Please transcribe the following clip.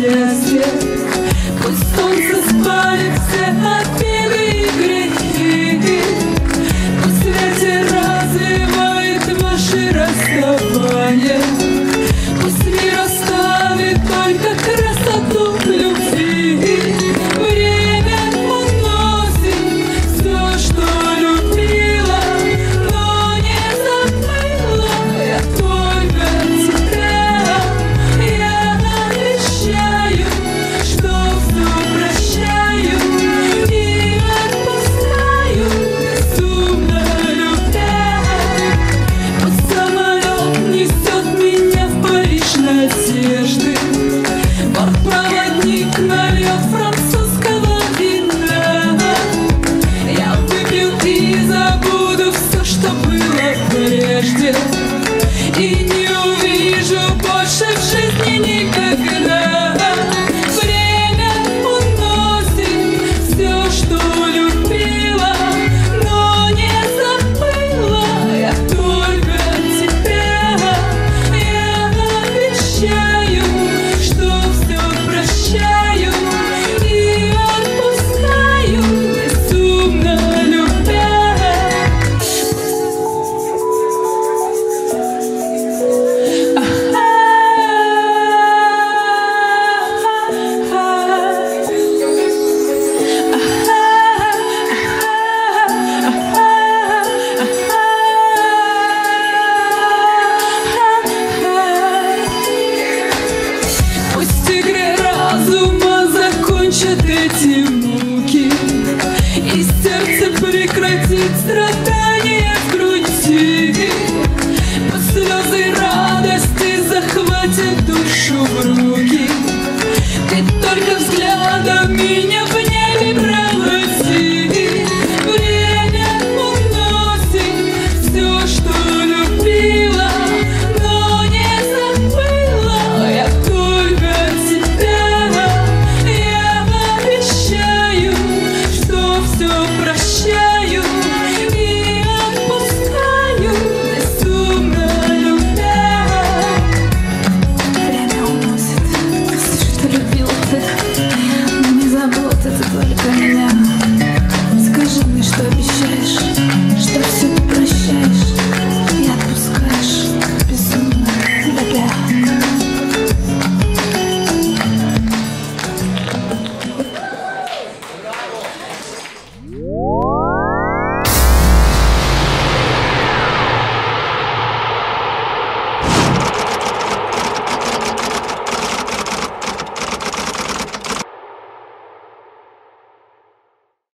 счастье. Пусть солнце спалит все обиды и грехи, Пусть ветер развивает ваши расставания, Пусть мир оставит только рождество. розума закончити.